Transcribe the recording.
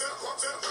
hotel, hotel.